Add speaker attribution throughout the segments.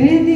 Speaker 1: ustedes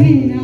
Speaker 1: Oh